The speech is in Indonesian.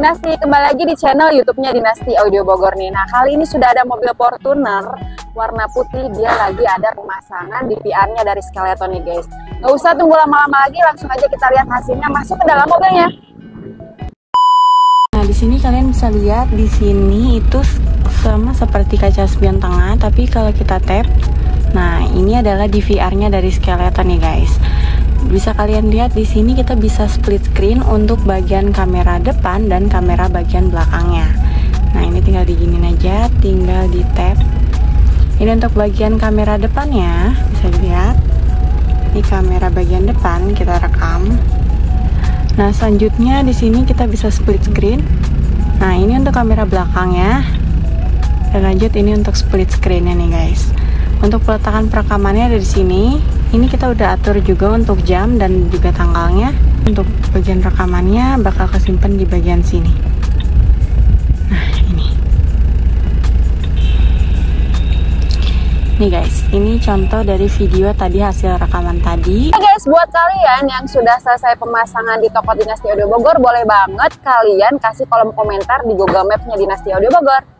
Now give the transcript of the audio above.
Dinasti, kembali lagi di channel YouTube-nya Dinasti Audio Bogor nih. Nah, kali ini sudah ada mobil Fortuner warna putih, dia lagi ada pemasangan di PR-nya dari Skeleton nih guys. Gak usah tunggu lama-lama lagi, langsung aja kita lihat hasilnya masuk ke dalam mobilnya. Nah, di sini kalian bisa lihat di sini itu sama seperti kaca spion tengah, tapi kalau kita tap, nah ini adalah DVR-nya dari Skeleton nih guys bisa kalian lihat di sini kita bisa split screen untuk bagian kamera depan dan kamera bagian belakangnya. Nah ini tinggal diginin aja tinggal di tap ini untuk bagian kamera depannya bisa dilihat. Ini kamera bagian depan kita rekam. Nah selanjutnya di sini kita bisa split screen. Nah ini untuk kamera belakangnya. Dan lanjut ini untuk split screennya nih guys. Untuk peletakan perekamannya ada di sini ini kita udah atur juga untuk jam dan juga tanggalnya. Untuk bagian rekamannya bakal kesimpan di bagian sini. Nah ini. Nih guys ini contoh dari video tadi hasil rekaman tadi. Oke guys buat kalian yang sudah selesai pemasangan di toko Dinasti Audio Bogor boleh banget kalian kasih kolom komentar di Google Maps-nya Dinasti Audio Bogor